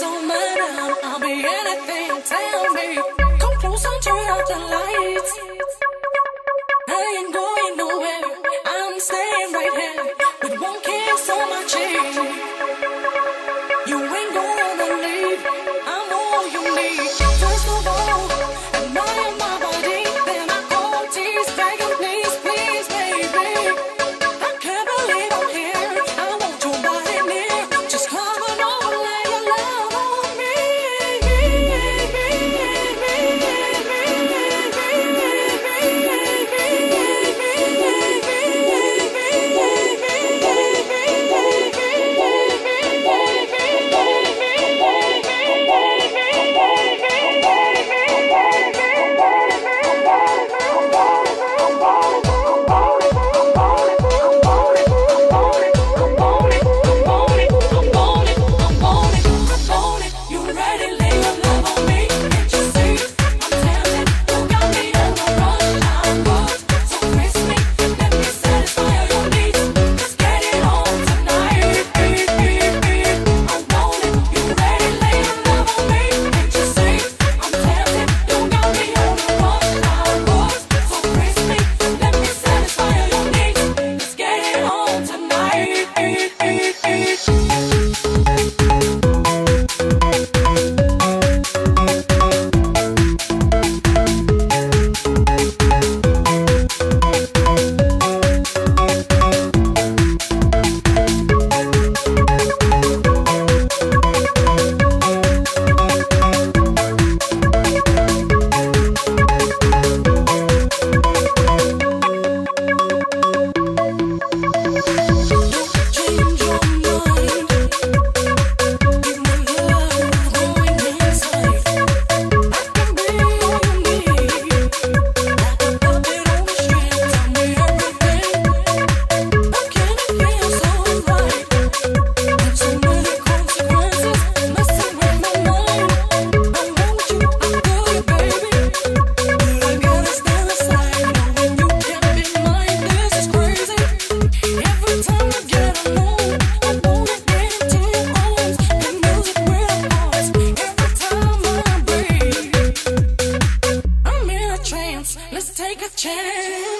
I'll be anything. Tell me. Come close and turn out the light. Chance.